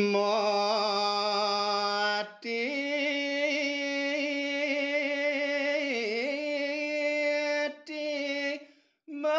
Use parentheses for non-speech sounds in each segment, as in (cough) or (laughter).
mati. Timan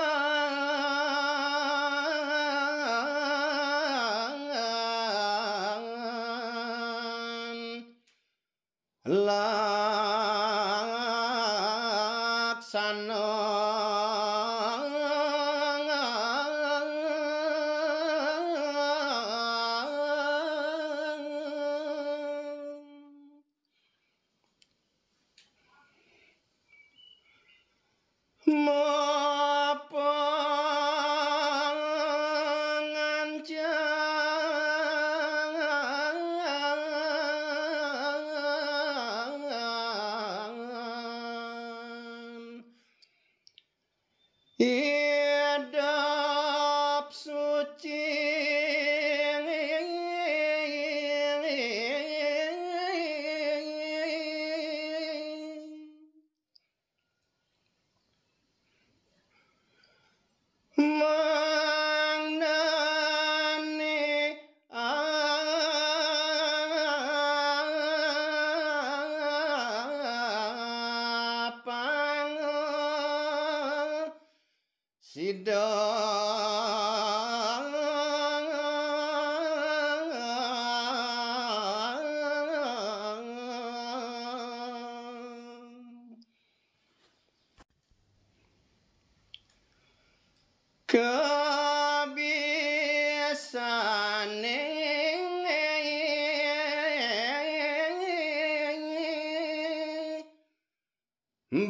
(laughs) Mapa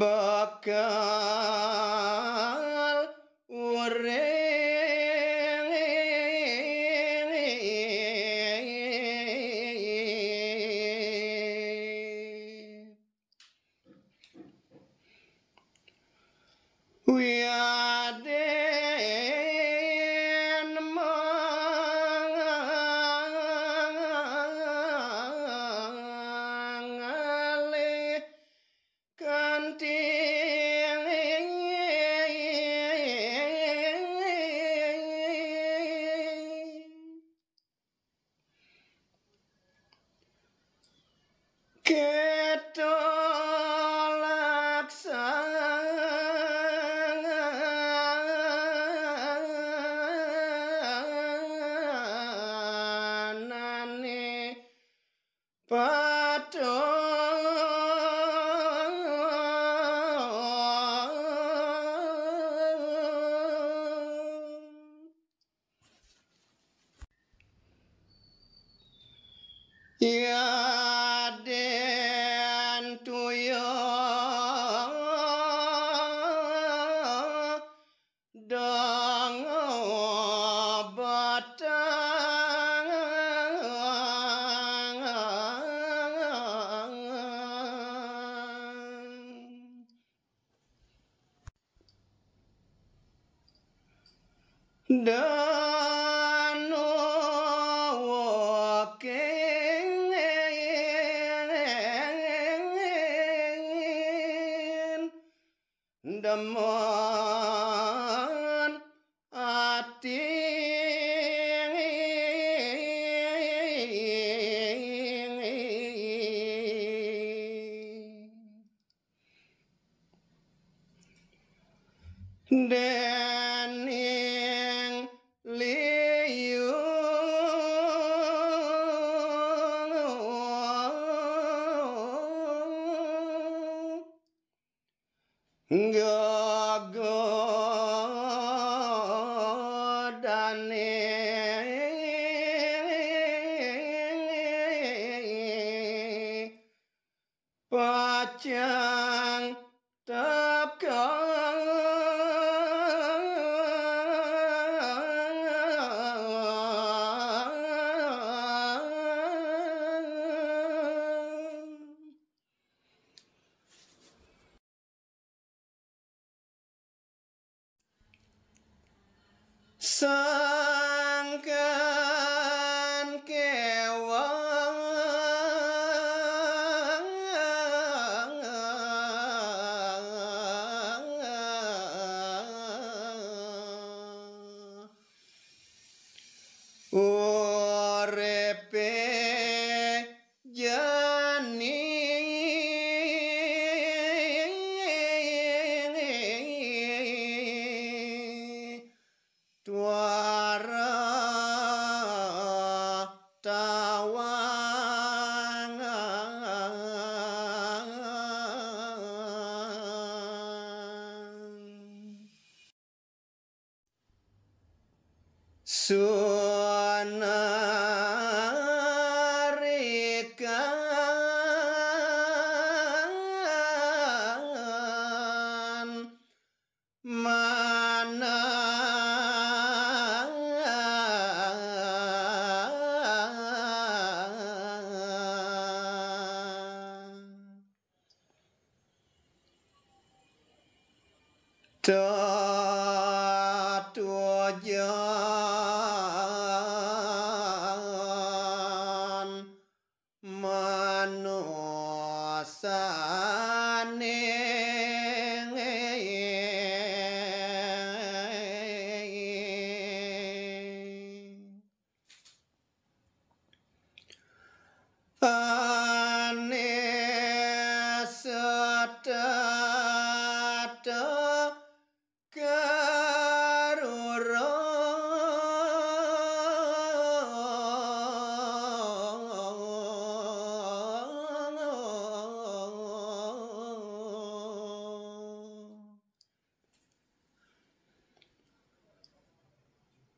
bakal uring we are Yeah. Walking Demon godane pacang tak Sangkan Sunarikan mana Tatuajan manosane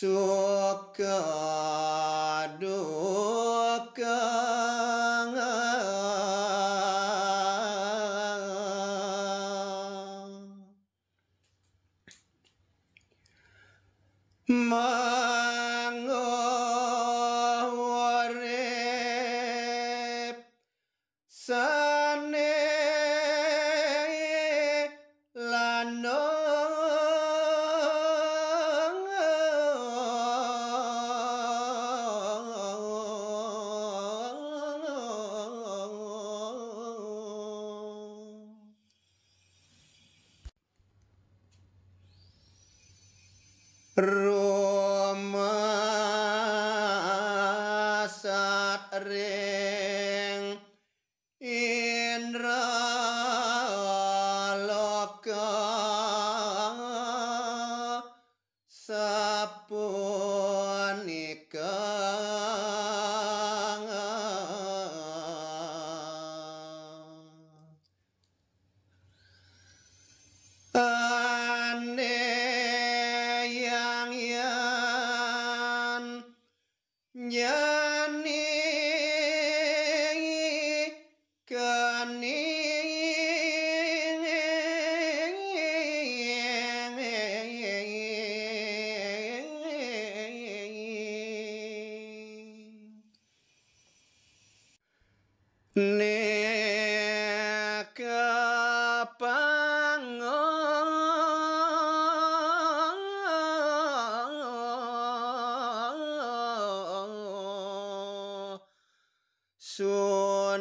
Suka duka Mangorep Indra loka sapunika. Ane sunarika